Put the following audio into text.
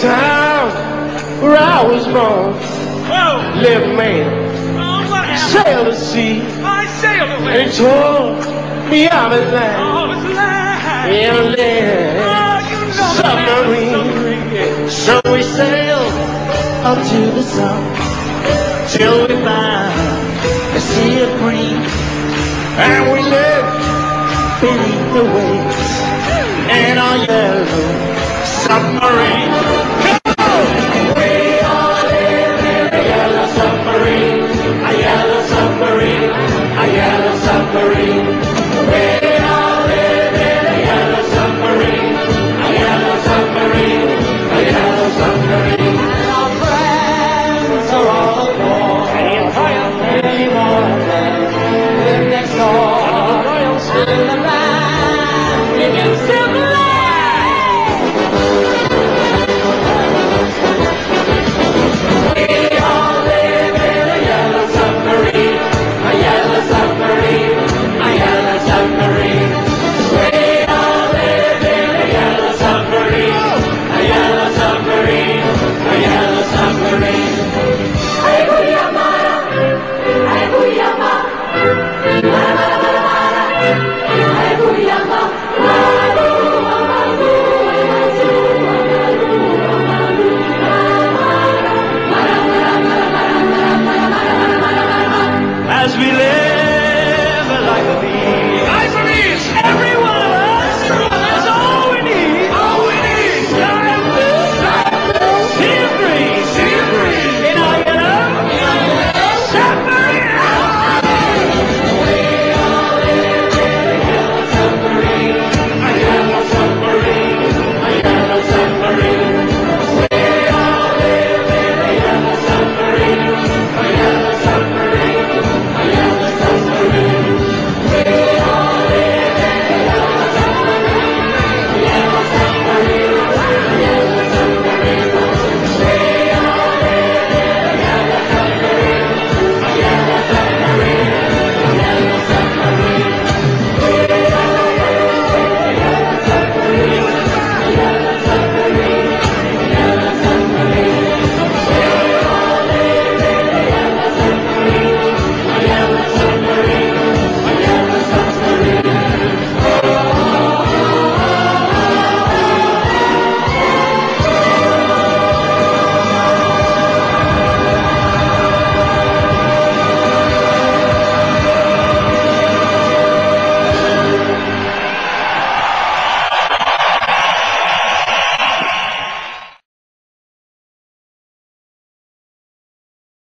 town where I was born, oh. Whoa! lived man, Oh, sailed the sea, I sailed and away. he told me I was land, Oh, land. in a Oh, you know the land. submarine. Submarine. So we sailed up to the sun, till we found the sea of green, and we lived beneath the waves in our yellow submarine. glory.